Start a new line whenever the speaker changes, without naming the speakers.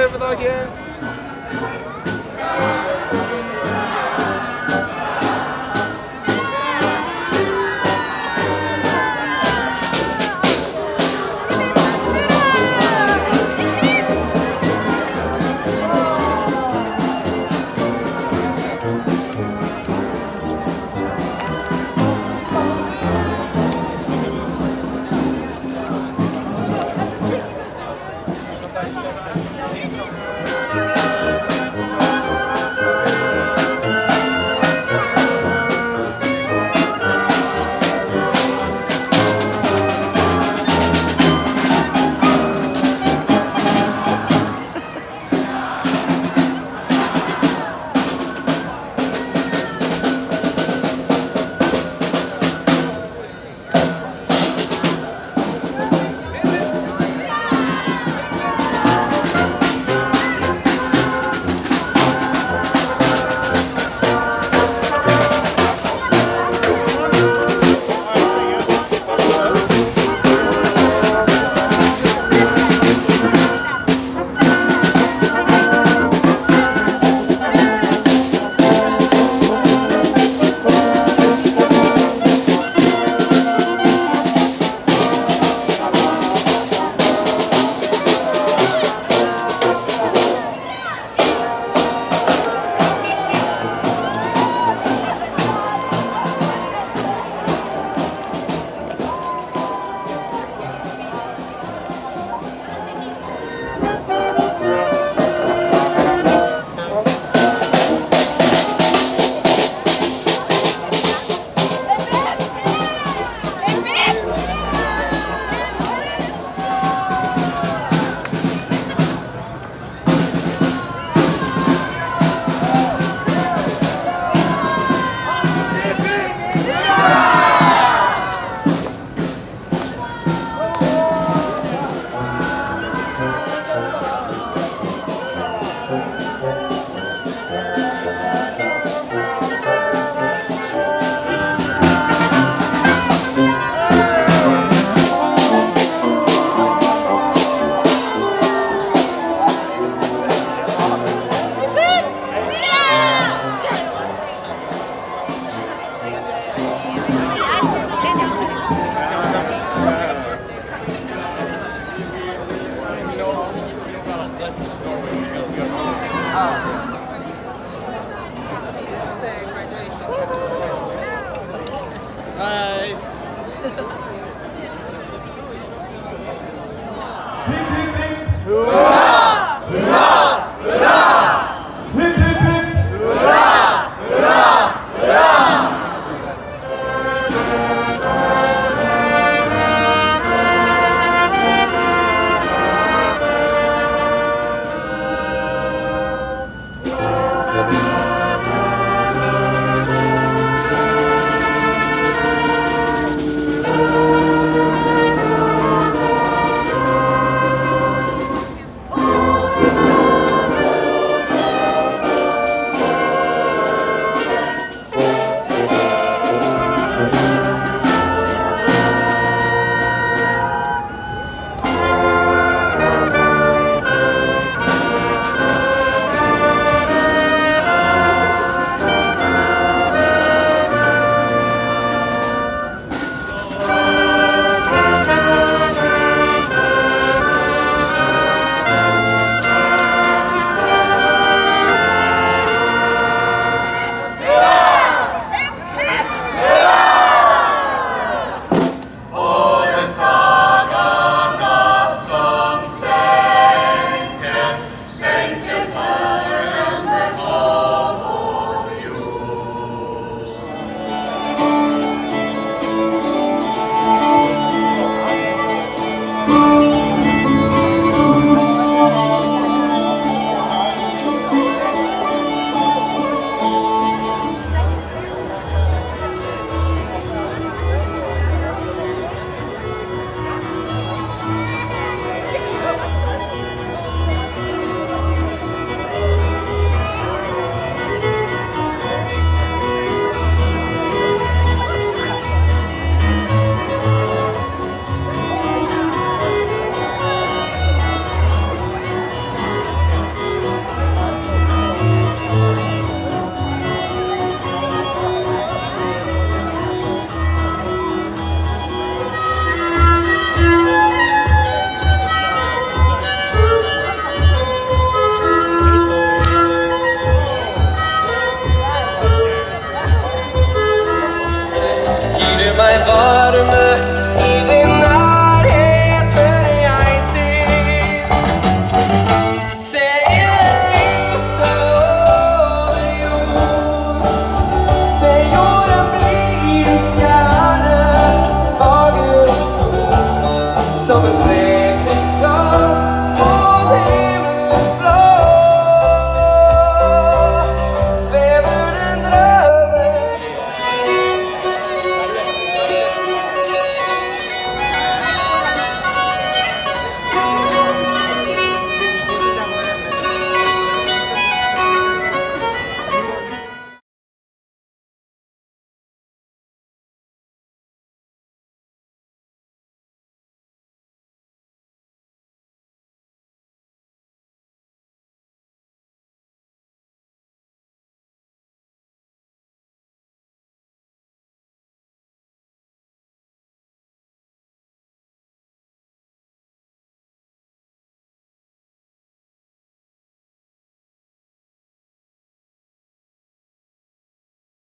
Gratulerer med
그...